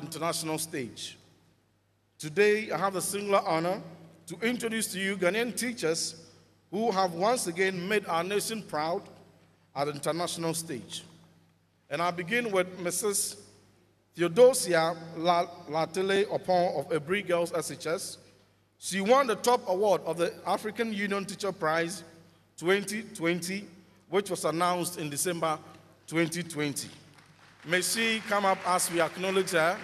international stage. Today, I have the singular honor to introduce to you Ghanaian teachers who have once again made our nation proud at the international stage. And I begin with Mrs. Theodosia Latele Opon of Aburi Girls SHS. She won the top award of the African Union Teacher Prize 2020, which was announced in December 2020. May she come up as we acknowledge her.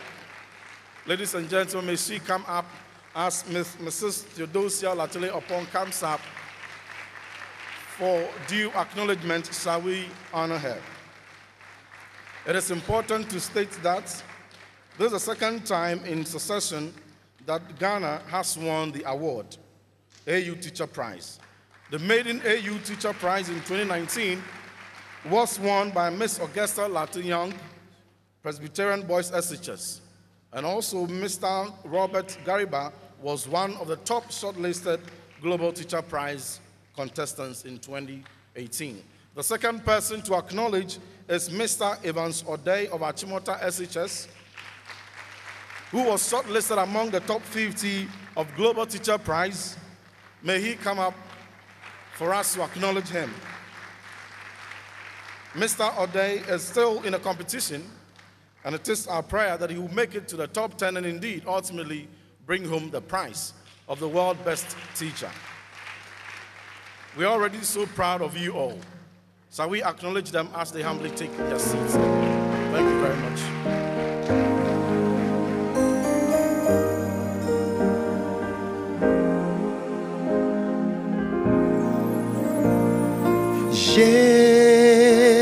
Ladies and gentlemen, may she come up as Mrs. Theodosia Latele Opon comes up for due acknowledgement, shall we honor her? It is important to state that this is the second time in succession that Ghana has won the award, AU Teacher Prize. The maiden AU Teacher Prize in 2019 was won by Miss Augusta Lartey-Young, Presbyterian Boys SHS. And also Mr. Robert Gariba was one of the top shortlisted Global Teacher Prize contestants in 2018. The second person to acknowledge is Mr. Evans Odei of Achimota SHS, who was shortlisted among the top 50 of Global Teacher Prize. May he come up for us to acknowledge him. Mr. Odei is still in a competition, and it is our prayer that he will make it to the top 10 and indeed ultimately bring home the prize of the world best teacher. We're already so proud of you all. So we acknowledge them as they humbly take their seats. Thank you very much.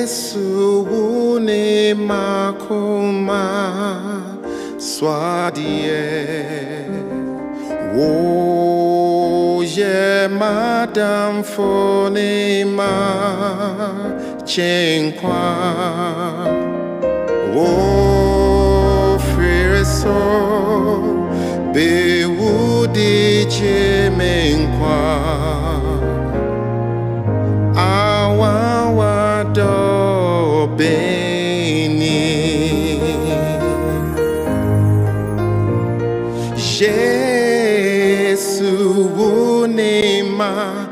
Yesu ne makoma swadie. Wo ye madam fonema chenkwa. Wo Yesu unema